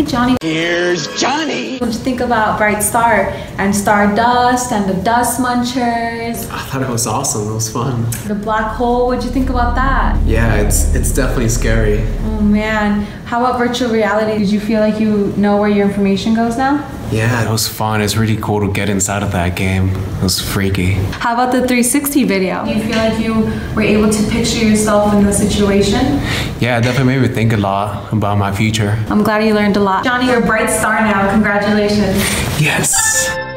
Hey, Johnny. Here's Johnny. What did you think about Bright Star and Stardust and the Dust Munchers, I thought it was awesome. It was fun. the black hole? What did you think about that? Yeah, it's it's definitely scary. Oh man, how about virtual reality? Did you feel like you know where your information goes now? Yeah, it was fun. It's really cool to get inside of that game. It was freaky. How about the 360 video? Do you feel like you were able to picture yourself in the situation? Yeah, it definitely made me think a lot about my future. I'm glad you learned a lot. Johnny, you're a bright star now. Congratulations. Yes.